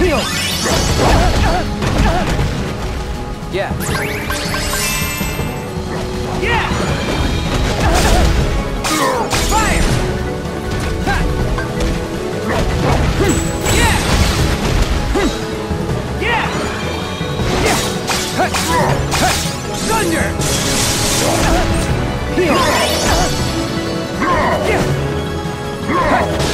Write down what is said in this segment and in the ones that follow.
Seal! Yeah. Yeah! Fire! Yeah! Yeah! Yeah!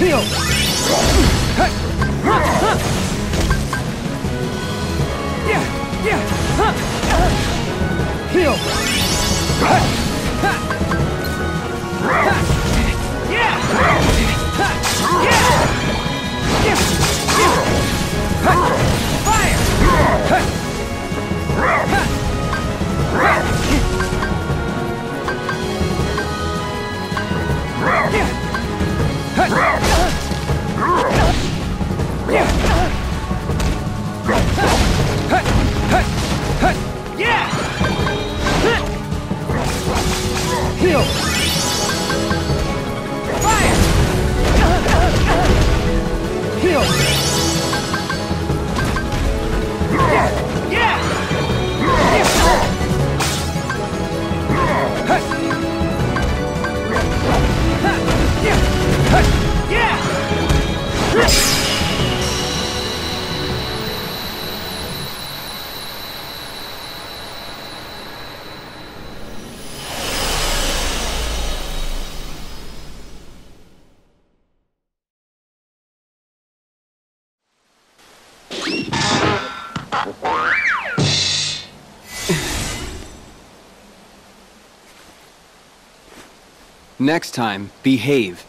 Seal! Seal! Yeah! Next time, behave.